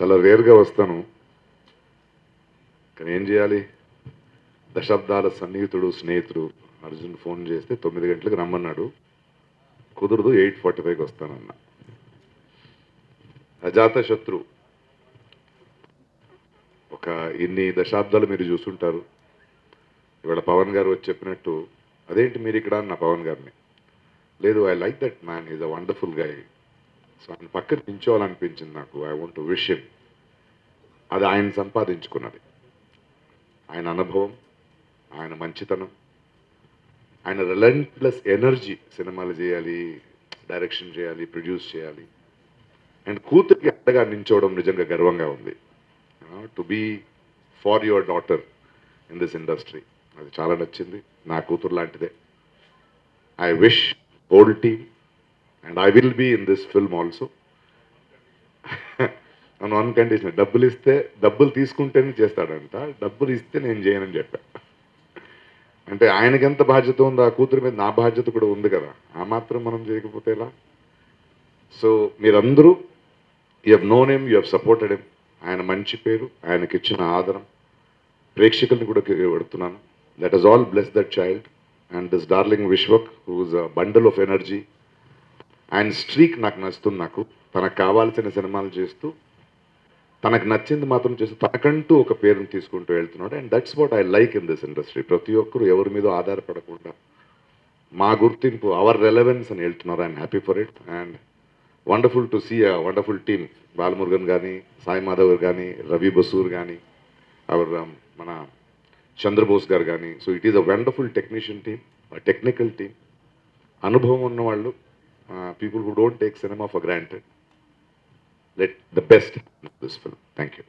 చాలా రేర్గా వస్తాను. కానీ ఏం చేయాలి? దశాబ్దాల సన్నిహితుడు స్నేహితుడు అర్జున్ ఫోన్ చేస్తే తొమ్మిది గంటలకు రమ్మన్నాడు. కుదరదు ఎయిట్ ఫార్టీ ఫైవ్కి వస్తానన్న. అజాత శత్రు. ఒక ఇన్ని దశాబ్దాలు మీరు చూసుంటారు. ఇవాళ పవన్ గారు వచ్చి చెప్పినట్టు అదేంటి మీరు ఇక్కడ? అన్న పవన్ గారిని. లేదు I like that man is a wonderful guy so ఆయన పక్కన నించోవాలనిపించింది నాకు. I want to wish him అది ఆయన సంపాదించుకున్నది. ఆయన అనుభవం ఆయన మంచితనం ఆయన రిలెంట్లెస్ ఎనర్జీ సినిమాలు చేయాలి డైరెక్షన్ చేయాలి ప్రొడ్యూస్ చేయాలి. అండ్ కూతురికి అండగా నించోవడం నిజంగా గర్వంగా ఉంది. To be far your daughter in this industry అది చాలా నచ్చింది. నా కూతురు లాంటిదే. I wish old team and I will be in this film also అని వన్ కండిషన్ డబ్బులు ఇస్తే డబ్బులు తీసుకుంటేనే చేస్తాడంట. డబ్బులు ఇస్తే నేను చేయనని చెప్పా. అంటే ఆయనకి ఎంత బాధ్యత ఉందో ఆ కూతురి మీద నా బాధ్యత కూడా ఉంది కదా. ఆ మాత్రం మనం చేయకపోతే ఎలా? సో మీరందరూ you have known um you have supported um ఆయన మంచి పేరు ఆయనకి ఇచ్చిన ఆదరం. ప్రేక్షకుల్ని కూడా పెడుతున్నాను. That is all bless that child and this darling Vishwak whose a bundle of energy ఆయన స్ట్రీక్ నాకు నచ్చుతుంది నాకు. తనకు కావాల్సిన సినిమాలు చేస్తూ తనకు నచ్చింది మాత్రం చేస్తూ తనకంటూ ఒక పేరుని తీసుకుంటూ వెళ్తున్నాడు. And that's what I like in this industry ప్రతి ఒక్కరు ఎవరి మీద ఆధారపడకుండా మా గుర్తింపు అవర్ రెలవెన్స్ అని వెళ్తున్నారు. I'm happy for it and wonderful to see a wonderful team Balamurugan కానీ సాయి మాధవ్ కానీ రవి బసూర్ కానీ అవర్ um, మన చంద్రబోస్ గారు కానీ so it is a wonderful technician team technical team అనుభవం ఉన్న వాళ్ళు Uh, people who don't take cinema for granted. Let the best of this film. Thank you.